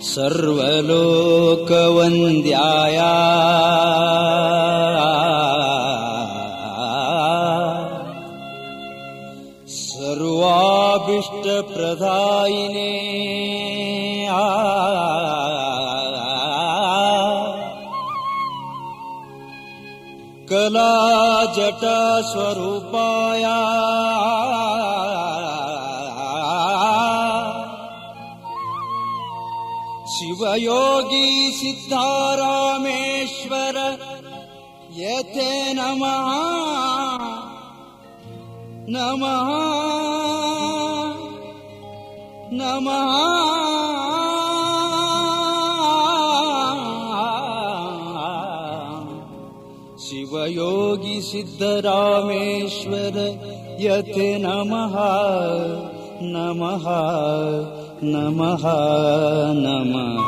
सर्वलोकवन्द्याया। सर्वाभीष्टप्रदायिने कलाजटस्वरूपाया शिवयोगी सिद्धारामेश्वर यथे नमः। नमः। नमः। शिवयोगी सिद्धरामेश्वर यथे नमः नमः नमः नमः